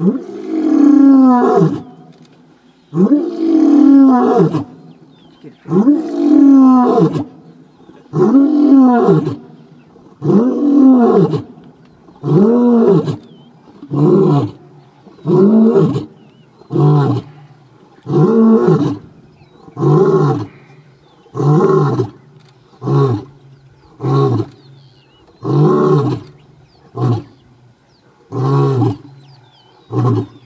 음. Mm-hmm.